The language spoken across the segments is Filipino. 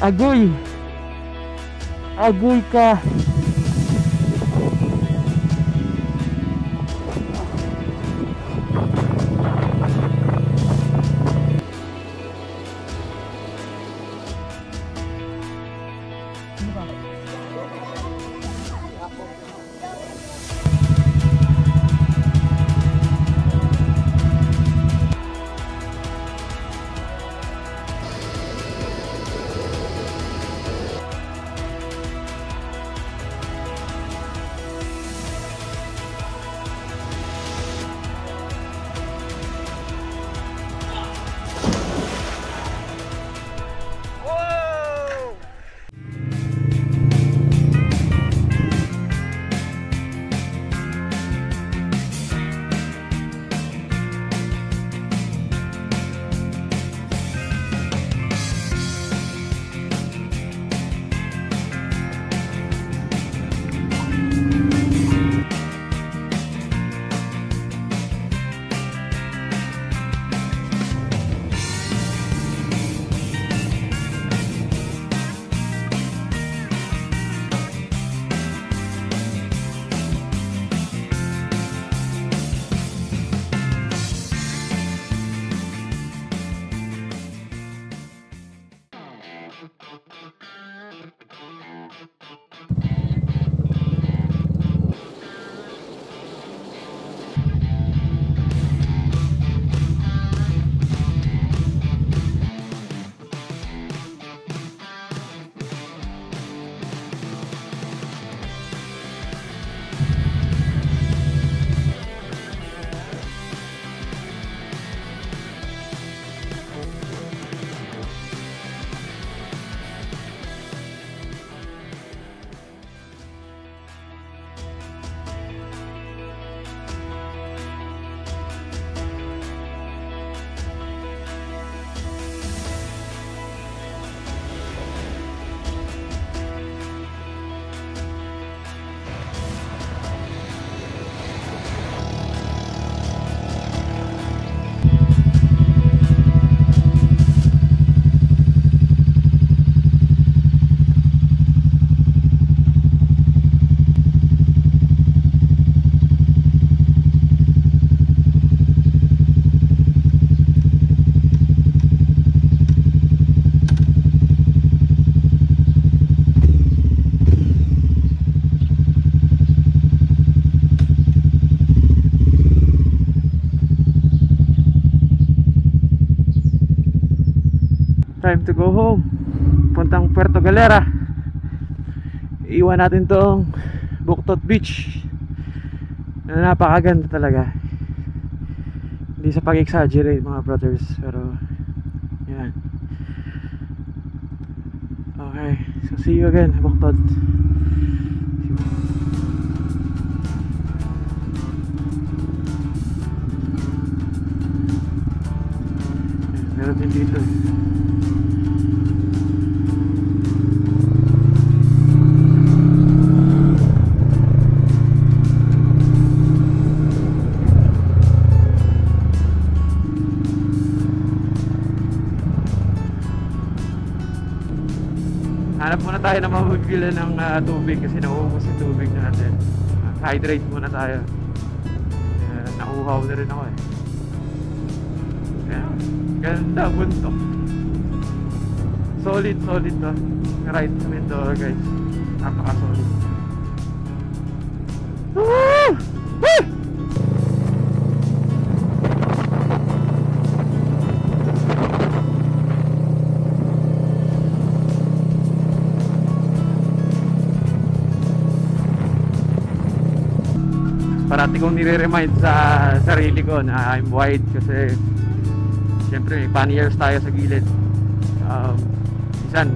Agoy. Agoy ka. Home. Puntang Puerto Galera. Iwan natin tong Buktot Beach. Na napakaganda talaga. Hindi sa pag-exaggerate mga brothers, pero yan. Okay, so see you again, Buktot. Meron din dito eh. Tayo na mabibili ng ah, tubig kasi nauubos yung tubig natin. Hydrate muna tayo. Uh, nauuhaw na rin ako eh. Ayan. Ganda, buntok. Solid, solid to. Sa Mindoro guys. Napaka-solid. Parati kong nire-remind sa sarili ko na I'm wide kasi siyempre may panniers tayo sa gilid. Um, minsan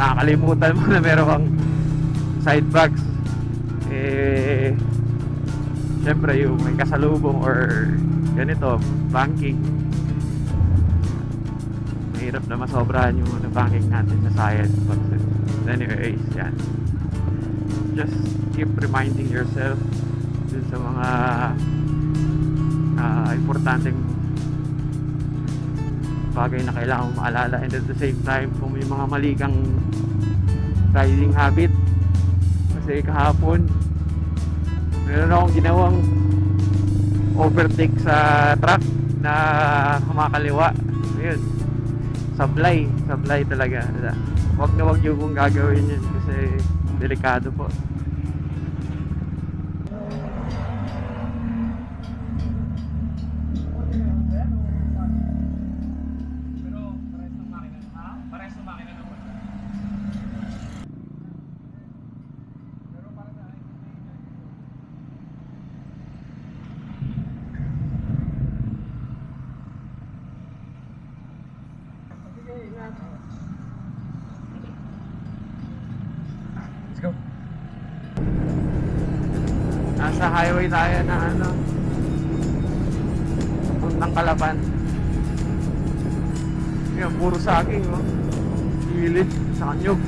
nakakalimutan mo na meron kang side bags eh siyempre yung may kasalubong or ganito banking. Mahirap na masobrahan yung ano, banking natin sa science but anyways yan. Just keep reminding yourself sa mga uh, importanteng bagay na kailangan maalala. And at the same time kung may mga mali kang riding habit kasi kahapon meron akong ginawang overtake sa truck na kumakaliwa. Ayun sablay sablay talaga. Wag na wag yung kung gagawin yun kasi delikado po Pero parehas ng makina. Ha? Parehas ng makina naman. Pero para sa akin, Sige, ingat. Let's go. Nasa highway tayo na ano. Puntang Kalapan yan puro saging oh. gilid sa kanyog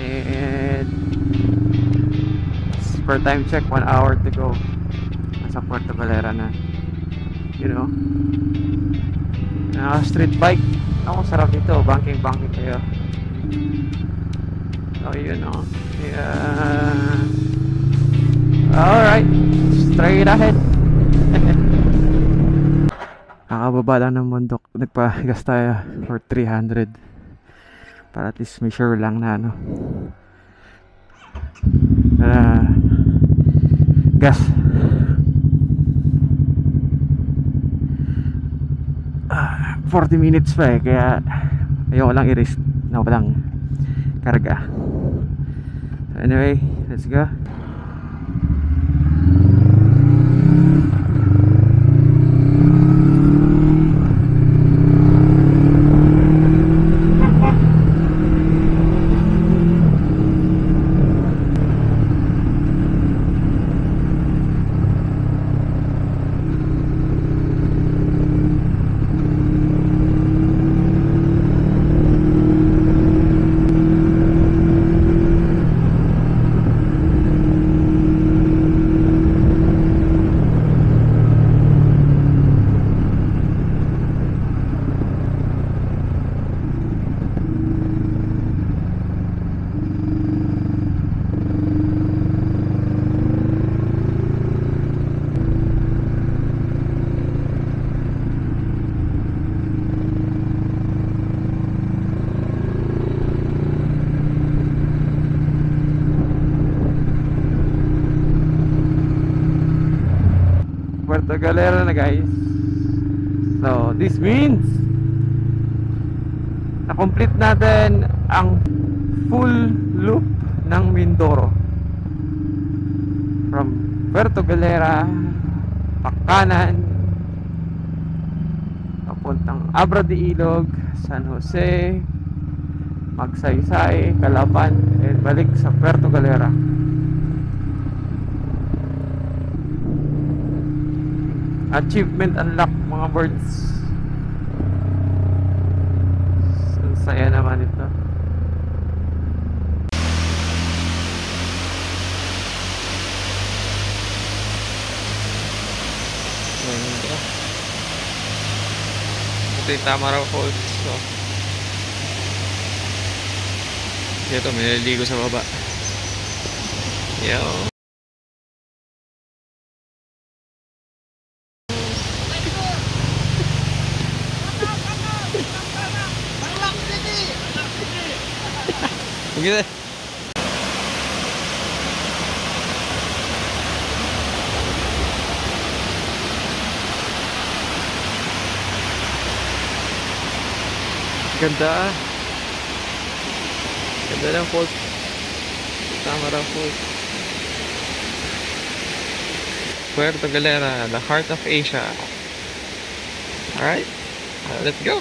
And per time check, 1 hour to go. Nasa Puerto Galera na. You know? Naka street bike. Ako, sarap nito. Banking-banking kayo. So, yun o. Yeah. Alright. Straight ahead. Kakababa lang ng bundok. Nagpagas tayo for 300. Para at least may sure lang na ano. Na gas. Ah, 40 minutes pa eh. Kaya ayoko lang i-risk na walang karga. So anyway, let's go. Puerto Galera na guys. So, this means na-complete natin ang full loop ng Mindoro. From Puerto Galera, Pakanan, papuntang Abra de Ilog, San Jose, Magsaysay, Calapan, and balik sa Puerto Galera. Achievement unlock mga birds. Ang saya naman ito. Ito yung Tamaraw Falls so, ito may naliligo sa baba. Yo Ganda. Ganda. Ganda ng falls. Tamara Falls. Puerto Galera, the heart of Asia. Alright, uh, let's go.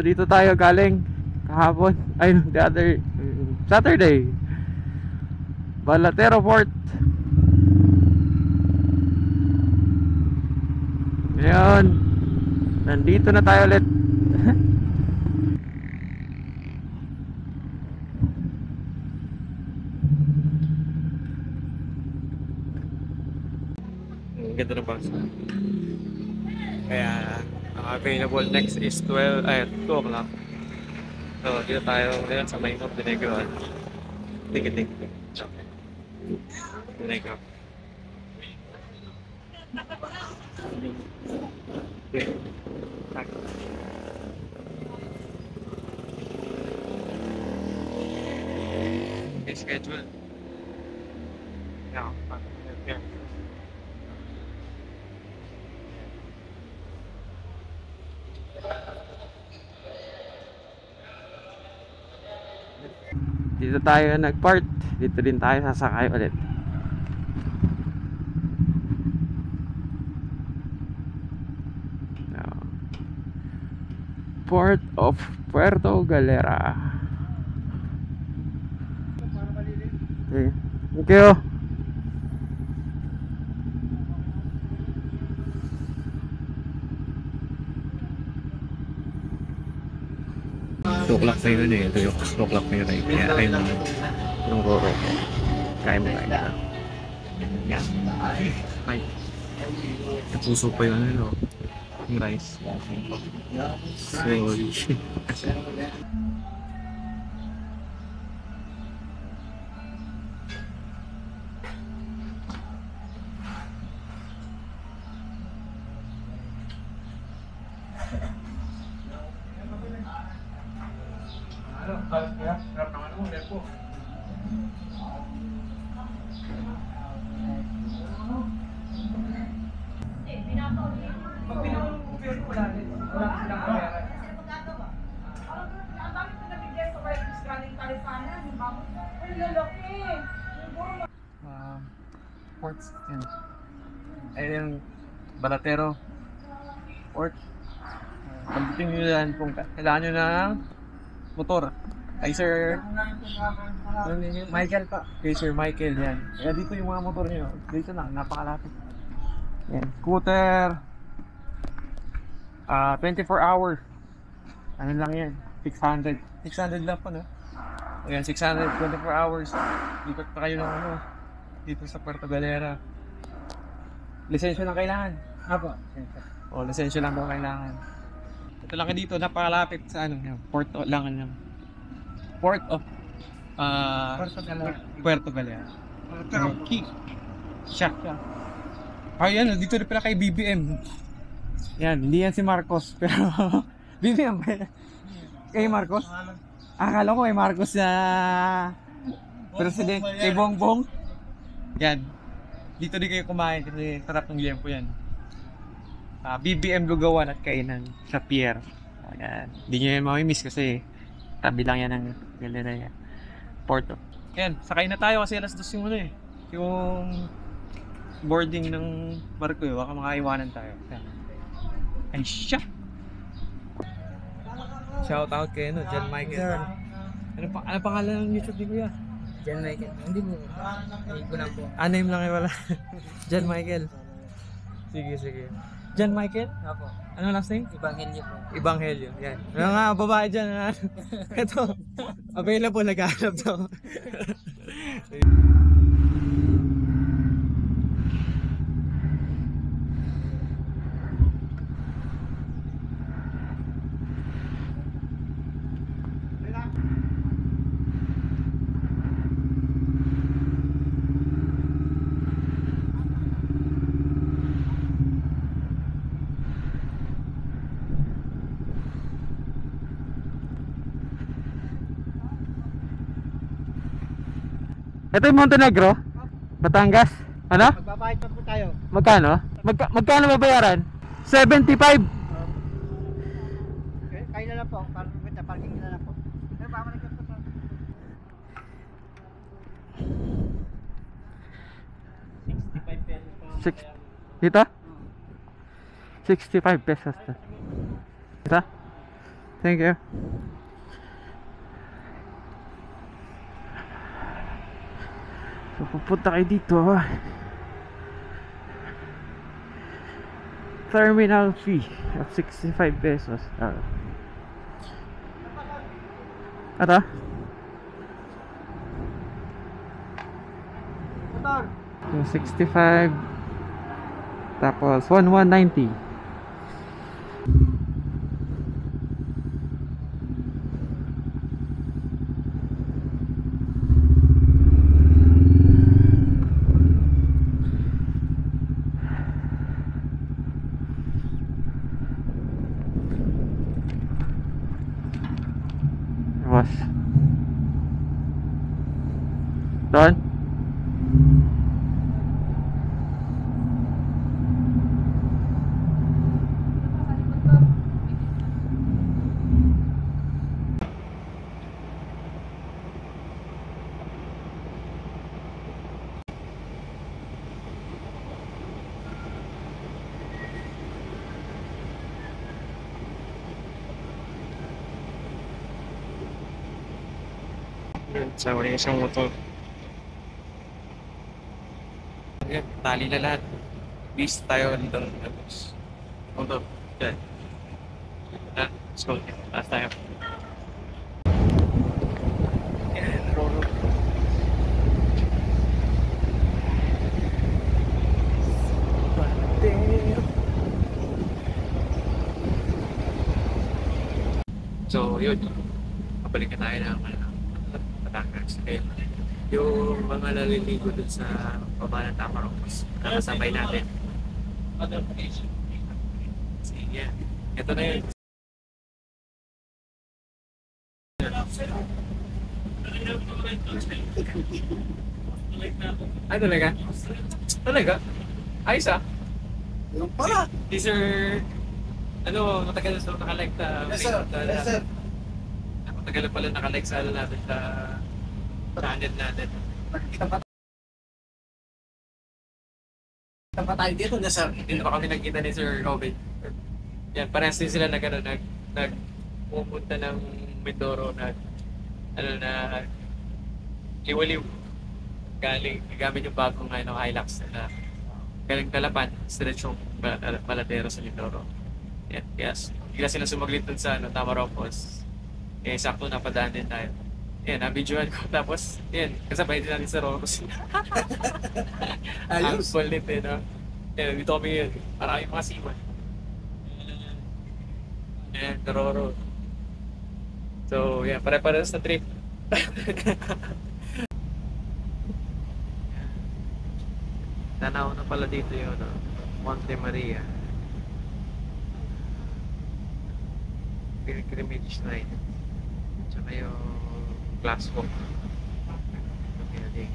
So dito tayo galing kahapon. Ay, the other Saturday. Balatero Fort. Ngayon, nandito na tayo ulit. Ang ganda ng bangsa. Kaya, available next is 12, ay, 2 o'clock. So, dito tayo ngayon sa May of Negron. Tikitik. Negro. Okay, schedule. Yeah, okay. Dito tayo nag-part. Dito din tayo sasakay ulit. Port of Puerto Galera. Okay. Thank you. O'clock na yun eh. Two two o'clock na yun eh. Kaya kayo ng ng roro ko. Kaya mo kaya na. Yan. Ay. Napuso pa yun ano. Yung rice. Sorry. Ano? Harap harap ng ano lepo. Pag pinawal mo pero wala din. Wala silang kamera. Ang dami ko nabigay sa wireless galing California. Yung bago, ang lalaki. Yung puro um, ports yan. Ayun yung Balatero port. Pagdating nyo yan kung ka- kailangan nyo ng motor. Kay Sir? Michael pa. Kay Sir Michael yan. Kaya dito yung mga motor nyo. Dito na, napakalapit. Yan. Scooter. Ah, 24 hour. Ano lang yan? 600. 600 lang pa no? Ayan, 600, 24 hours. Ikot pa kayo ng ano, dito sa Puerto Galera. Lisensya lang kailangan. Apo. O, lisensya lang daw kailangan. Ito lang dito, napakalapit sa ano, Port o, lang ano. Port of ah Puerto Galera. Puerto Galera. Key. Siya. Ay, ano, dito rin pala kay BBM. Yan, hindi yan si Marcos, pero BBM ba yan? Kay Marcos? Akala ko kay Marcos na president, kay Bongbong. Yan. Dito din kayo kumain kasi sarap ng liempo yan. Ah, BBM Lugawan at kainan sa pier. Ayan. Hindi nyo yan mamimiss kasi tabi lang yan ng Galleria Porto. Ayan, sakay na tayo kasi alas dos yung ano eh. Yung boarding ng barko eh. Baka makaiwanan tayo. Ayan. Ay, siya! Shout out kay ano, John Michael. Ano, pa, ano pangalan ng YouTube ni Kuya? Jan Michael. Hindi mo. Hindi ko lang po. Ah, name lang eh wala. John Michael. Sige, sige. John Michael? Ako. Ano last name? Ibanghelyo po. Ibanghelyo. Yan. Ano nga, babae dyan. Ito. Available, naghahanap to. Ito yung Montenegro? Batangas? Ano? Magbabayad pa po tayo. Magkano? Magka magkano babayaran? 75. Kayo na lang po. Parking na lang po. Pero baka nagkat po tayo. Six, dito? 65 pesos to. Ito? Thank you. So, pupunta kayo dito. Terminal fee of 65 pesos. Ito? Motor. Yung 65 tapos 1190 Was Doon? Sa uli isang motor. Ayan, tali na lahat. Beast tayo dito. Tapos, motor. Yan. Ah, let's go. Last tayo. Yan, Roro. So, yun. Kabalik na tayo ng Okay. Yung mga naliligo dun sa baba ng Tamarocos, nakasabay natin. Sige. Ito na yun. Ay, talaga? Talaga? Ayos ah. Yung pala. These are, ano, matagal na sila nakalike na Yes, sir. Yes, sir. Matagal na pala nakalike sa ano natin sa channel natin. Kita pa. Kita pa tayo dito na, sir. Dito pa kami nagkita ni Sir Robin. Yan, parehas din sila nag, ano, nag, nag, pumunta ng Mindoro na, ano na, liwaliw. Galing, gamit yung bagong ano, Hilux na galing Kalapan, diretsong Mal- Maladero sa Mindoro. Yan, yes. Bigla sila sumaglit dun sa ano, Tamarocos. Eh, sakto napadaan din tayo. Yan, nabidyoan ko. Tapos, yan, kasabay din natin sa Rocos. Ang Ayos. kulit eh, no? Yan, dito kami yun. Yung mga siman. Yan, Dororo. So, yan, pare-pares na trip. Tanaw na pala dito yung ano, Monte Maria. Pilgrimage night. Tsaka yung glass walk. Building.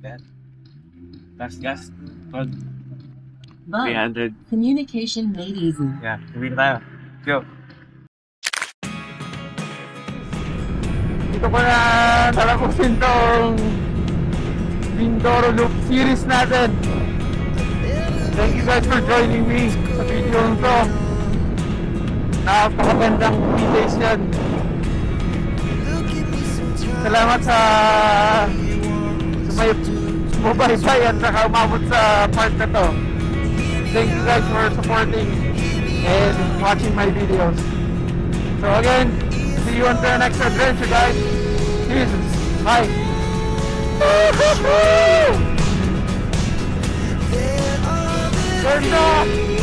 Ganda. Gas, gas. 12, But 300. communication made easy. Yeah, tuwing tayo. Go. Dito ko na talapusin tong Mindoro Loop series natin. Thank you guys for joining me sa video nito. Napakagandang details yan. Salamat sa sa may sumabaybay at saka umabot sa part na to. Thank you guys for supporting and watching my videos. So again, see you on the next adventure guys. Peace. Bye. Turn off.